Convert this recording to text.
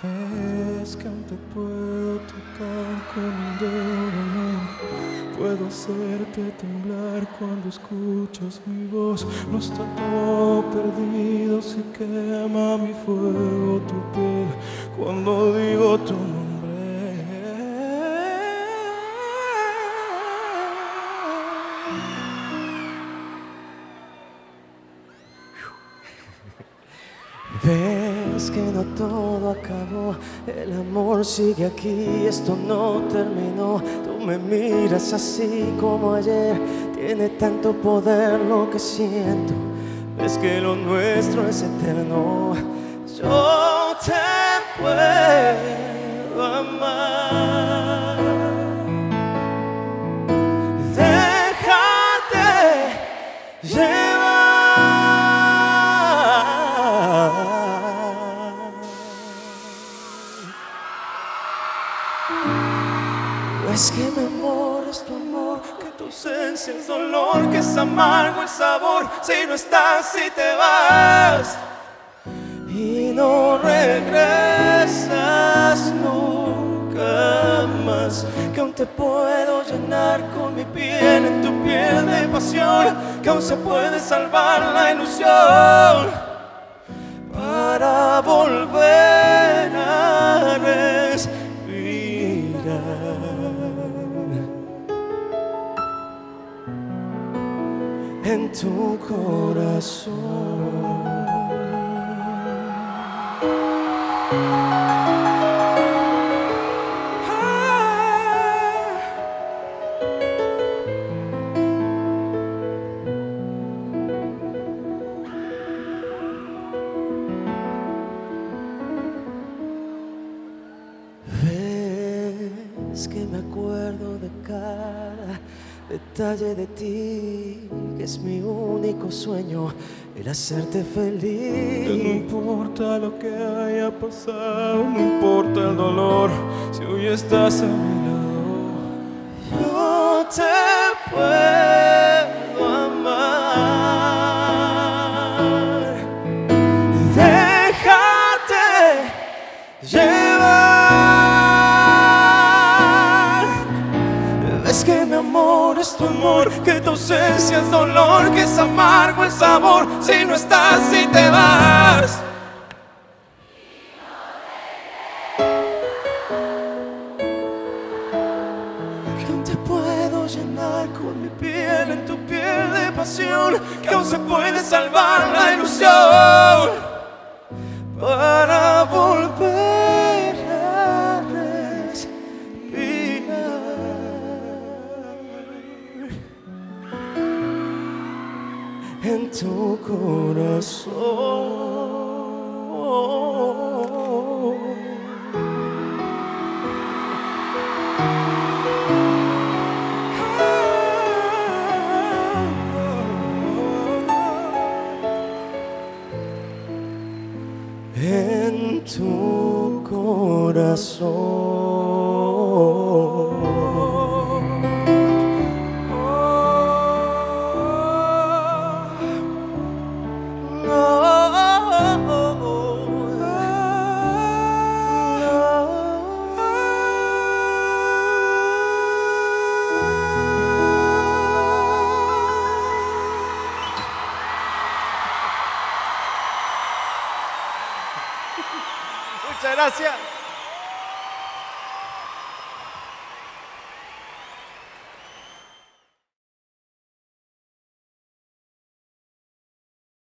Ves que aún te puedo tocar con un dedo. Puedo hacerte temblar cuando escuchas mi voz. No está todo perdido si quema mi fuego tu piel cuando digo tu nombre. Ves que no todo acabó, el amor sigue aquí, esto no terminó. Tú me miras así como ayer, tiene tanto poder lo que siento. Ves que lo nuestro es eterno. Yo te puedo ausencia es dolor, que es amargo el sabor. Si no estás y te vas. Y no regresas nunca más. Que aún te puedo llenar con mi piel en tu piel de pasión, que aún se puede salvar la ilusión. Para volver a respirar en tu corazón. Ves que me acuerdo de cada detalle de ti, que es mi único sueño, el hacerte Que no feliz. importa lo que haya pasado, no importa el dolor, si hoy estás a mi lado. Yo te puedo ausencia es dolor, que es amargo el sabor si no estás y te vas. que te puedo llenar con mi piel en tu piel de pasión, que aún se puede salvar la ilusión en tu corazón. en tu corazón. Gracias.